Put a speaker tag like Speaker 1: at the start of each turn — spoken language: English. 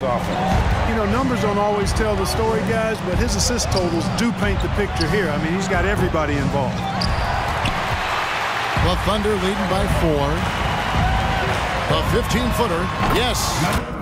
Speaker 1: You know, numbers don't always tell the story, guys, but his assist totals do paint the picture here. I mean, he's got everybody involved.
Speaker 2: The Thunder leading by four. The 15-footer, yes.